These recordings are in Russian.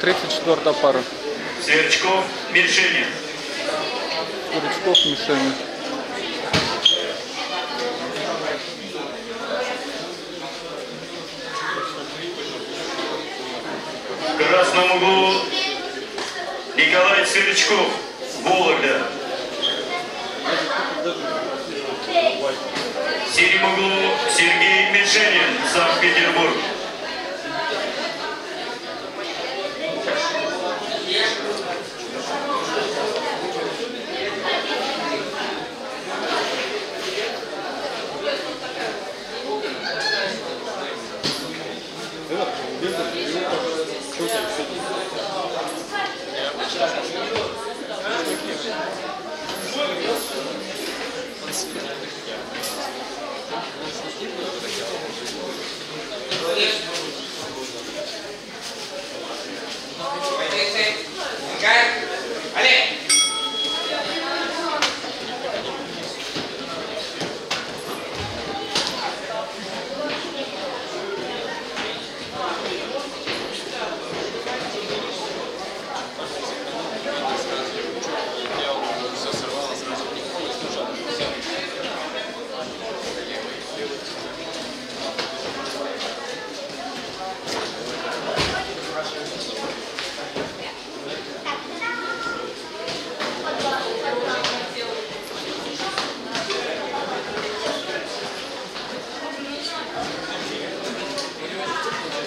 34 пара. Сверчков, Мельшинин. Сверчков, Мишени. В красном углу Николай Сверчков, Вологда. В синем углу Сергей Мишенин, Санкт-Петербург.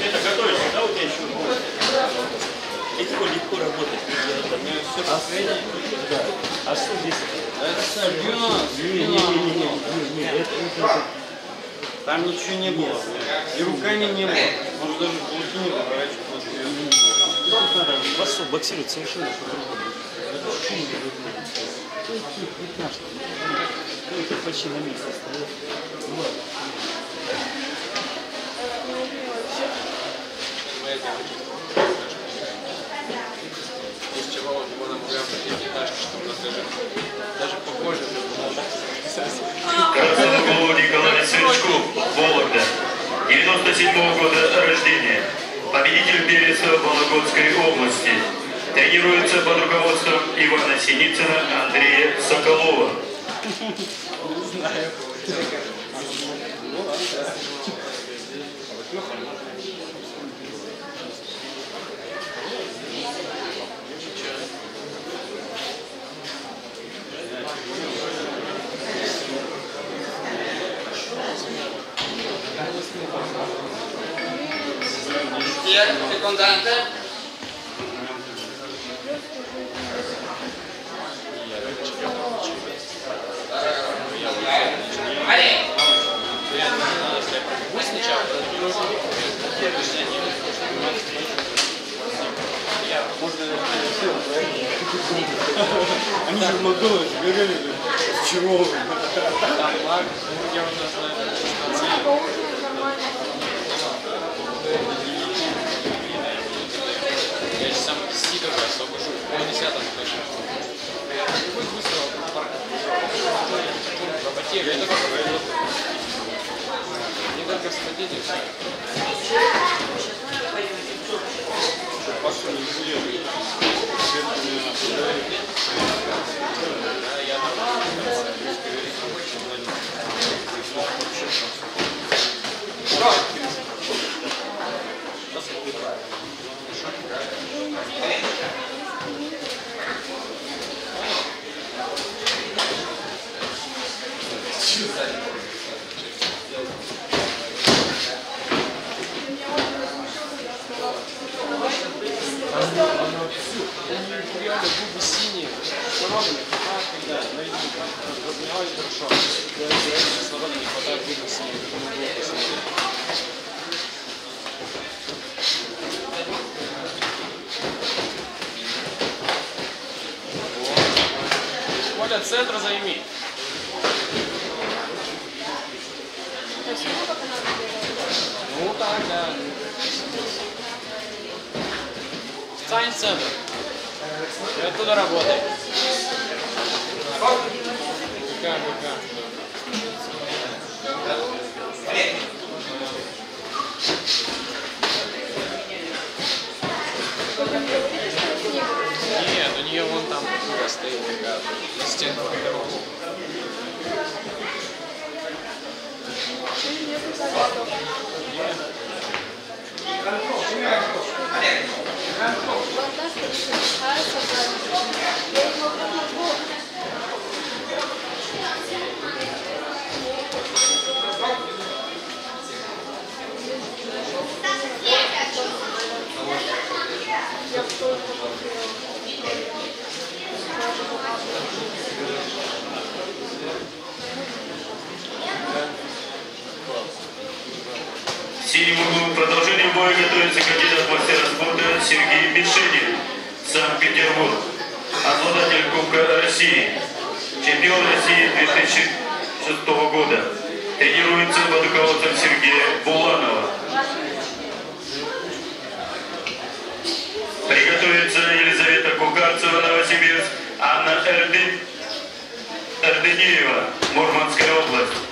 Это готовишься, да, у тебя еще? Легко, легко работать. Все последнее? Да. А что здесь? Там ничего не было. И руками не было. Может даже не поворачивать. Что, боксировать совершенно по-другому. Это почти на месте стоит. Вот. В красном углу Николай Сверчков, Вологда. 97 года рождения. Победитель Переса Вологодской области. Тренируется под руководством Ивана Синицына, Андрея Соколова. Все, секунданты. Олег! Они же в Макдональдсе говорили, с чего вы? Я Не только сходить и все. Коля, центр займи. Ну так, да. Стань в центр. И оттуда работай. Быкам, быкам. Нет, на стенку дорогу. В синем углу продолжение готовится кандидат мастера спорта Сергей Мишенин, Санкт-Петербург, обладатель Кубка России, чемпион России 2006 года. Тренируется под руководством Сергея Буланова. Приготовится Елизавета Кукарцева, Новосибирск, Анна Эрдин, Эрденеева, Мурманская область.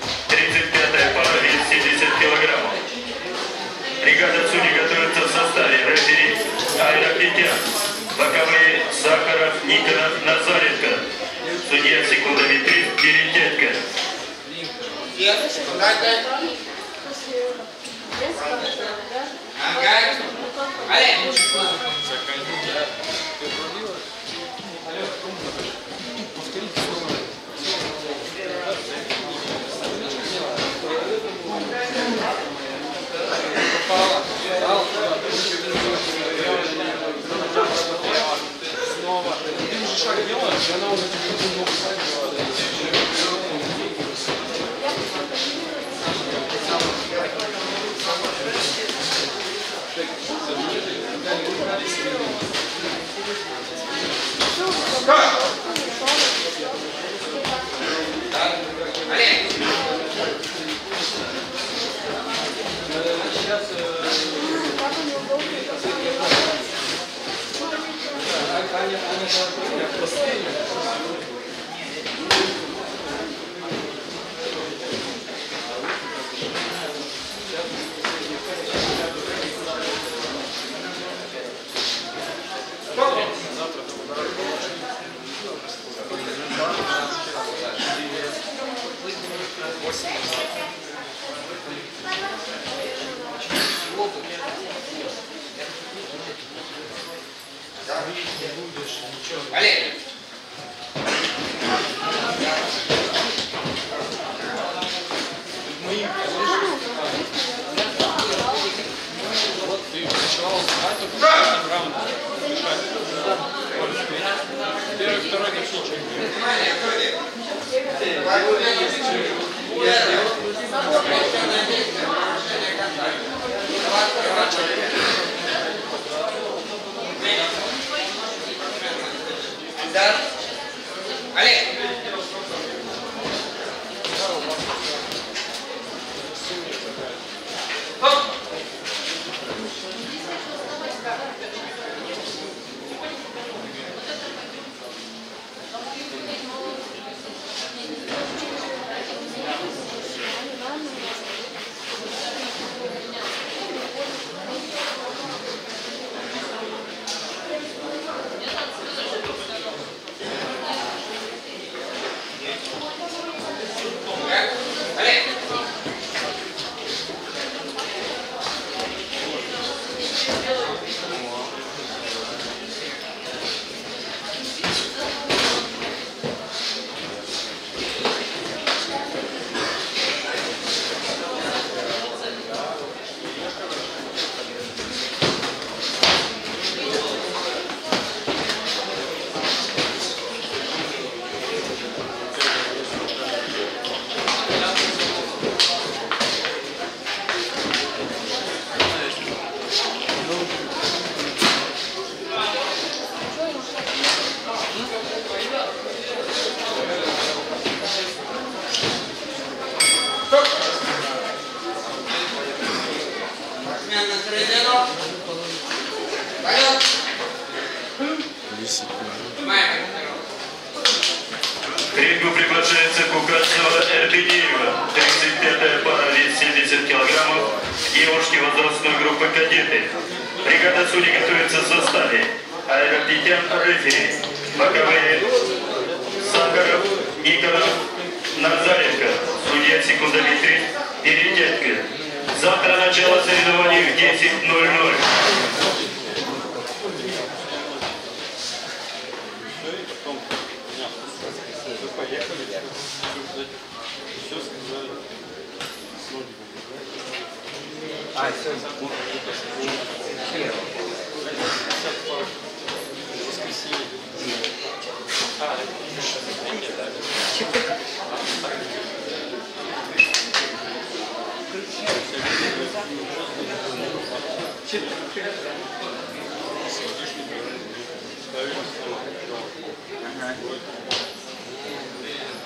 Belajar. Angkat. Balik. Да. Олег. Рингу приглашается Кукацева Эрбедеева, 35-я пара вес 70 килограммов, девушки возрастной группы кадеты. Бригада судей готовится в составе. Аэроптетян рефери. Боковые Сахаров, Николов, Назаренко, судья секундометрист Перететка. Завтра начало соревнований в 10.00.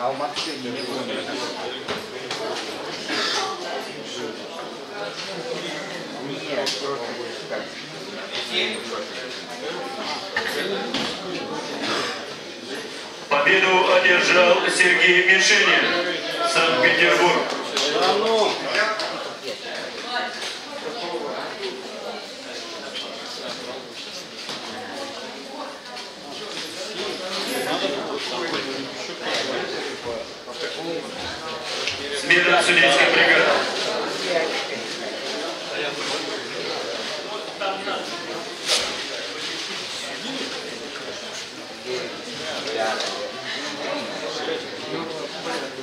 А у Максима не будет. Победу одержал Сергей Мишинин, Санкт-Петербург. Да ну! Смена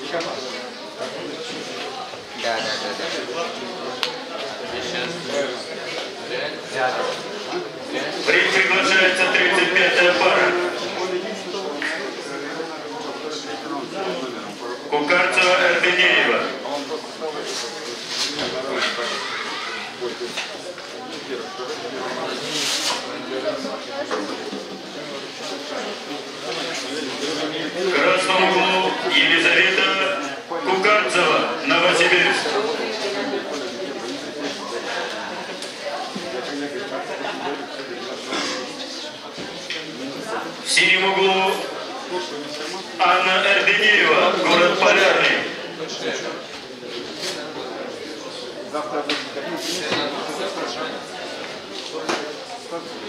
Да, да, да, да. subsidy.